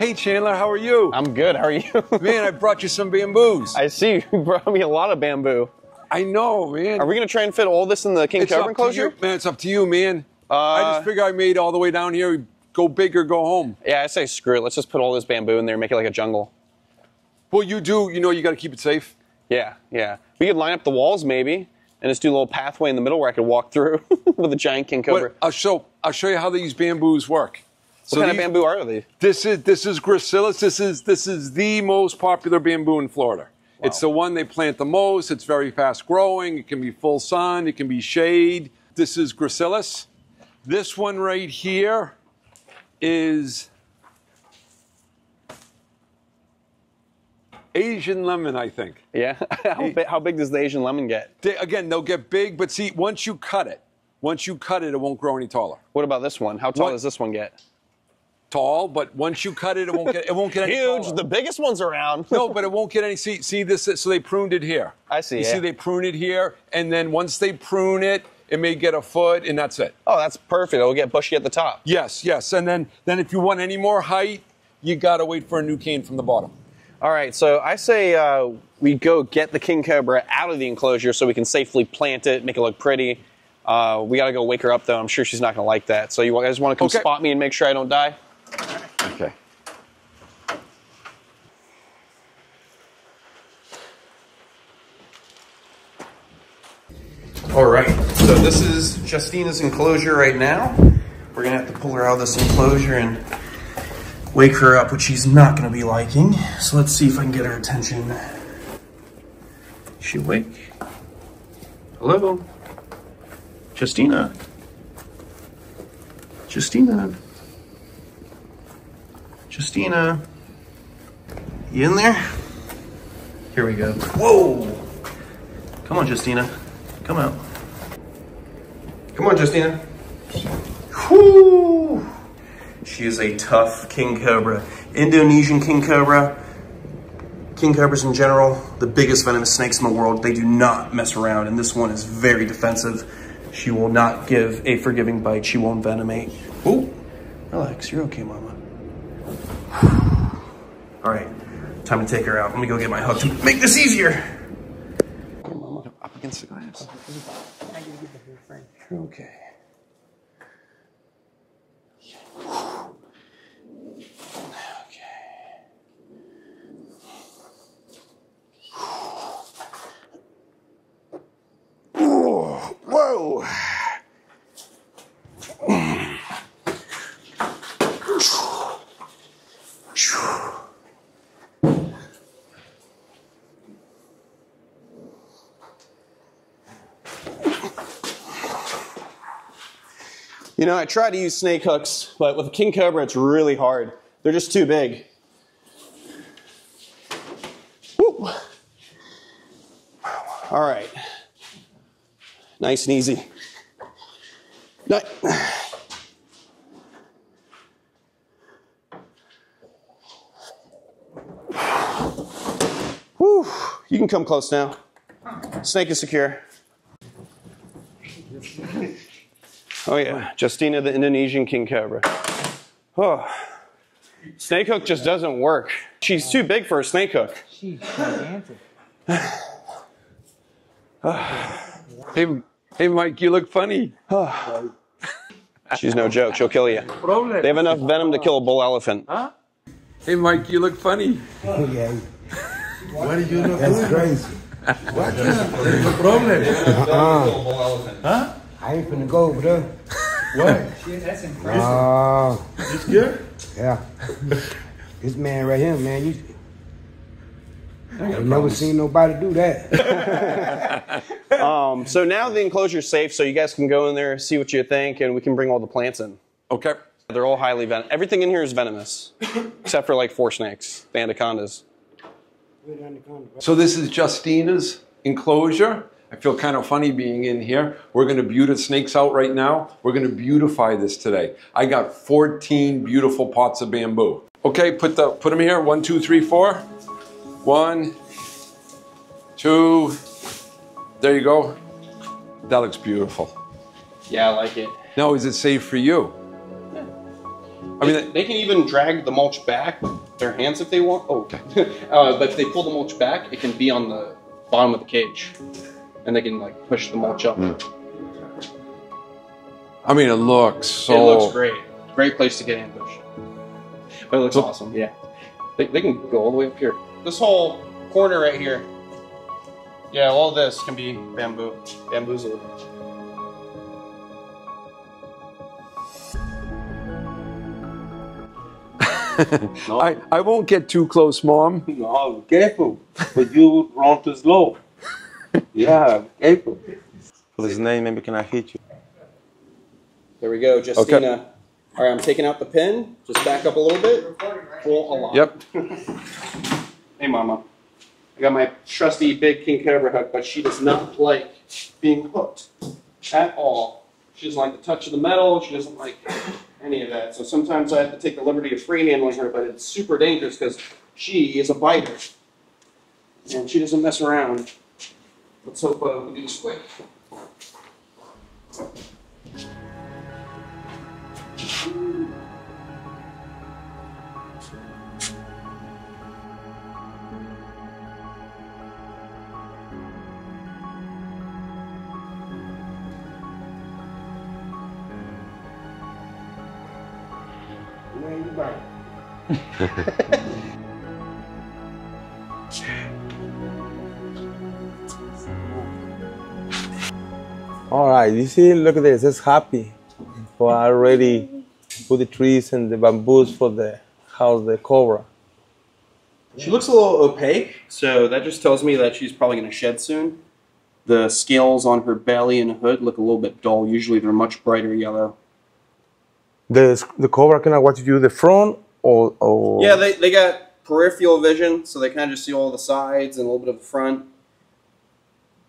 Hey Chandler, how are you? I'm good. How are you? man, I brought you some bamboos. I see you brought me a lot of bamboo. I know, man. Are we gonna try and fit all this in the king it's cobra enclosure? man. It's up to you, man. I Uh, just figure I made all the way down here. Go big or go home. Yeah, I say screw it. Let's just put all this bamboo in there and make it like a jungle. Well, you do. You know, you got to keep it safe. Yeah, yeah. We could line up the walls maybe and just do a little pathway in the middle where I could walk through with a giant king cobra. But I'll show. I'll show you how these bamboos work. What kind of bamboo are they? This is this is gracilis. This is this is the most popular bamboo in Florida. It's the one they plant the most. It's very fast growing. It can be full sun. It can be shade. This is gracilis. This one right here is Asian lemon, I think. Yeah. how, big, how big does the Asian lemon get? They, again, they'll get big, but see, once you cut it, once you cut it, it won't grow any taller. What about this one? How tall What? does this one get? Tall, but once you cut it, it won't get it won't get any Huge. taller. The biggest ones around. No, but it won't get any. See, see this? So they pruned it here. I see, You yeah. see, they prune it here, and then once they prune it, it may get a foot, and that's it. Oh, that's perfect. It'll get bushy at the top. Yes, yes, and then then if you want any more height, you gotta wait for a new cane from the bottom. All right, so I say uh, we go get the king cobra out of the enclosure so we can safely plant it, make it look pretty. Uh, we got to go wake her up though. I'm sure she's not going to like that. So you guys want to come Okay. spot me and make sure I don't die? All right, so this is Justina's enclosure right now. We're gonna have to pull her out of this enclosure and wake her up, which she's not gonna be liking. So let's see if I can get her attention. Is she awake? Hello? Justina? Justina? Justina? You in there? Here we go. Whoa! Come on, Justina. Come out. Come on, Justina. Whoo! She is a tough king cobra. Indonesian king cobra. King cobras in general, the biggest venomous snakes in the world. They do not mess around, and this one is very defensive. She will not give a forgiving bite. She won't venomate. Ooh, relax. You're okay, mama. All right, time to take her out. Let me go get my hook to make this easier. Up against the glass. Okay. Okay. Whoa. You know, I try to use snake hooks, but with a king cobra, it's really hard. They're just too big. Woo. All right. Nice and easy. Whew. You can come close now. Snake is secure. Oh yeah, Justina the Indonesian king cobra. Oh. Snake hook just doesn't work. She's too big for a snake hook. She's gigantic. Hey, hey, Mike, you look funny. She's no joke. She'll kill you. They have enough venom to kill a bull elephant. Hey, Mike, you look funny. Yeah, What are you not that's doing? crazy. What? There's no problem. Uh-uh. Huh? I ain't finna go over there. Why? That's impressive. Oh, You scared? yeah. this man right here, man, you. I've never seen nobody do that. Um, so now the enclosure's safe, so you guys can go in there, see what you think, and we can bring all the plants in. Okay. They're all highly venomous. Everything in here is venomous, except for like four snakes, the anacondas. So this is Justina's enclosure. I feel kind of funny being in here. We're going to beautify snakes out right now. We're going to beautify this today. I got 14 beautiful pots of bamboo. Okay, put the put them here. One, two, three, four. One, two. There you go. That looks beautiful. Yeah, I like it. Now, is it safe for you? I mean, they, they can even drag the mulch back with their hands if they want. Oh, okay. uh, but if they pull the mulch back, it can be on the bottom of the cage, and they can like push the mulch up. I mean, it looks so. It looks great. Great place to get ambushed. But it looks So- awesome. Yeah. They, they can go all the way up here. This whole corner right here. Yeah, all this can be bamboo, bamboozled. no. I, I won't get too close, Mom. No, careful. But you run too slow. Yeah, careful. For his name, maybe can I hit you? There we go, Justina. All right, I'm taking out the pin. Just back up a little bit. Pull a lot. Yep. Hey, Mama. I got my trusty big king cobra hook, but she does not like being hooked at all. She doesn't like the touch of the metal. She doesn't like any of that. So sometimes I have to take the liberty of free handling her, but it's super dangerous because she is a biter. And she doesn't mess around. Let's hope uh, we do this quick. Man, you All right, you see, look at this. It's happy. For I already put the trees and the bamboos for the house, the cobra. She looks a little opaque, so that just tells me that she's probably going to shed soon. The scales on her belly and hood look a little bit dull. Usually they're much brighter yellow. The the cobra can I watch you do, the front or or Yeah, they, they got peripheral vision, so they kind of just see all the sides and a little bit of the front.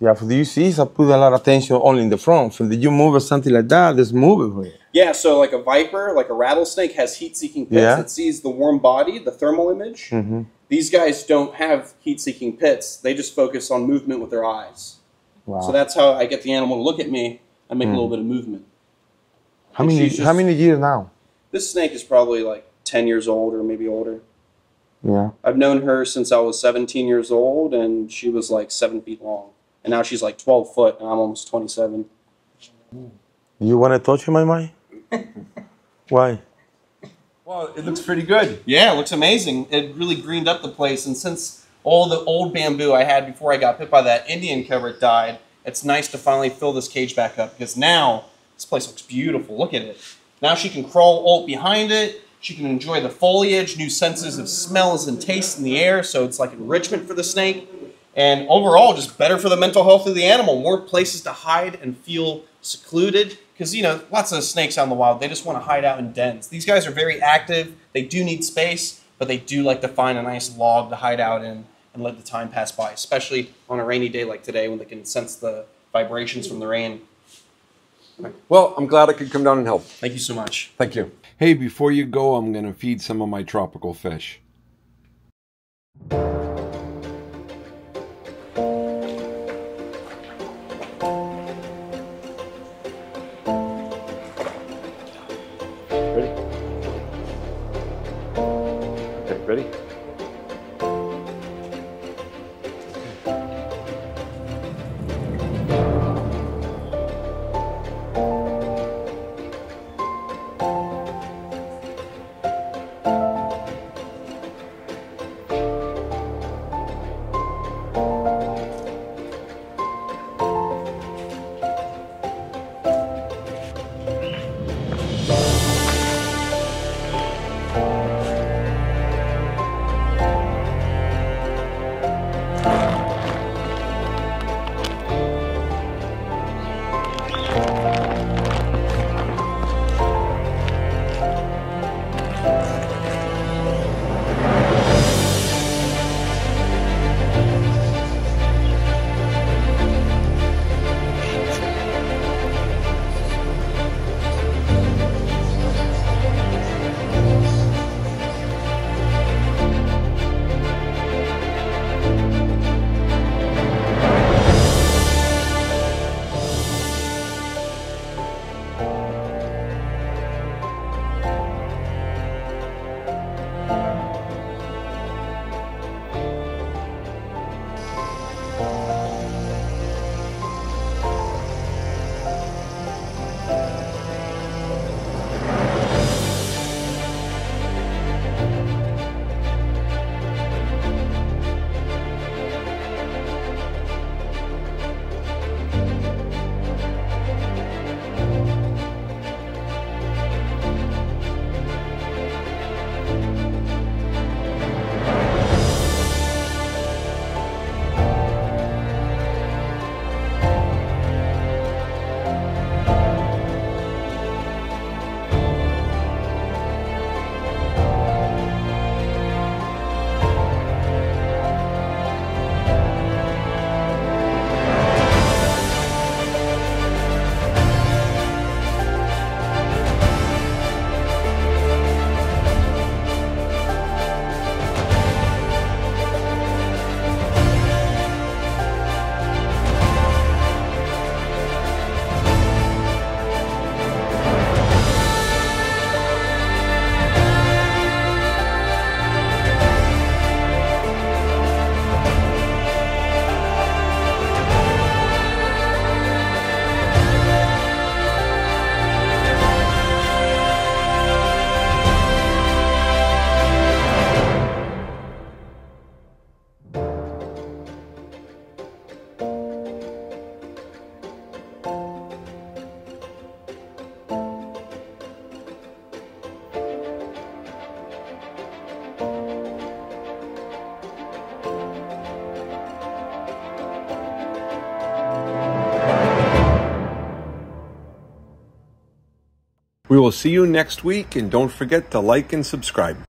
Yeah. For the UCs, I put a lot of attention only in the front. When you move or something like that, just move it. Here. Yeah, so like a viper, like a rattlesnake, has heat-seeking pits Yeah. that sees the warm body, the thermal image. Mhm. These guys don't have heat-seeking pits. They just focus on movement with their eyes. Wow. So that's how I get the animal to look at me I make a little bit of movement. how many she's how many years now? This snake is probably like 10 years old or maybe older. Yeah. I've known her since I was 17 years old, and she was like seven feet long. And now she's like 12 foot, and I'm almost 27. You want to touch him, my mind? Why? Well, it looks pretty good. Yeah, it looks amazing. It really greened up the place, and since all the old bamboo I had before I got bit by that Indian cobra died, it's nice to finally fill this cage back up because now this place looks beautiful. Look at it. Now she can crawl all behind it. She can enjoy the foliage, new senses of smells and taste in the air, so it's like enrichment for the snake. And overall, just better for the mental health of the animal. More places to hide and feel secluded. Because, you know, lots of snakes out in the wild, they just want to hide out in dens. These guys are very active. They do need space, but they do like to find a nice log to hide out in and let the time pass by, especially on a rainy day like today when they can sense the vibrations from the rain. Well, I'm glad I could come down and help. Thank you so much. Thank you. Hey, before you go, I'm going to feed some of my tropical fish. We will see you next week, and don't forget to like and subscribe.